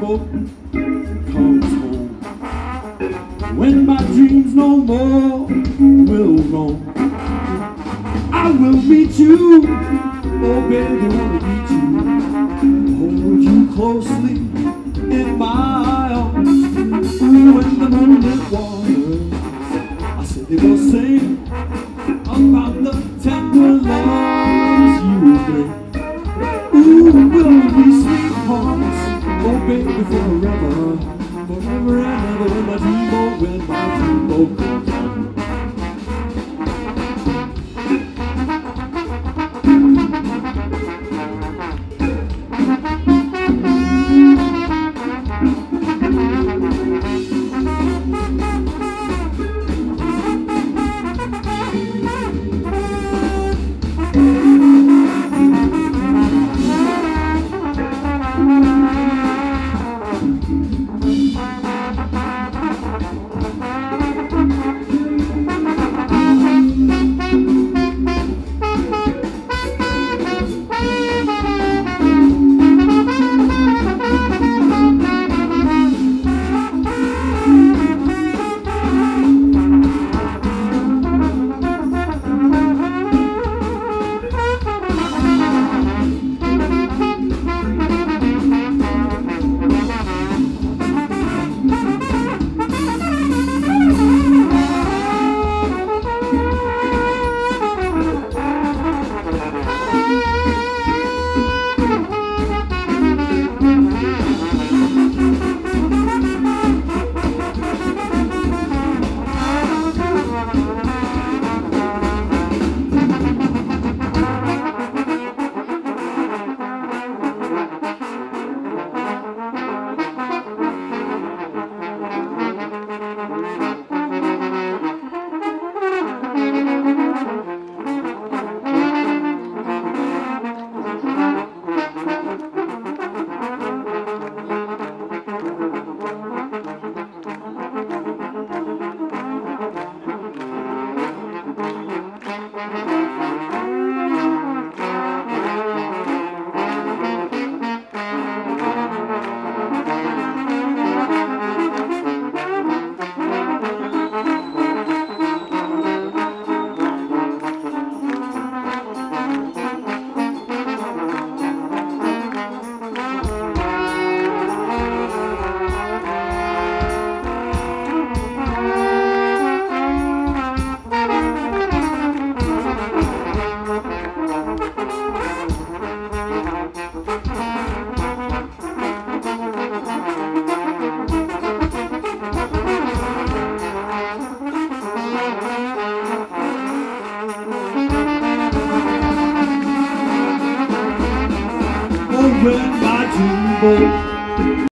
Comes home. When my dreams no more will roam, I will meet you. Oh, baby, wanna meet you. Hold you closely in my arms. Ooh, in the moonlit waters, I said they will sing about the tender loves you bring. Ooh, will we sweethearts? Oh, baby, forever, forever and ever. Oh, when my dreamboat, oh, when my dreamboat comes My dreamboat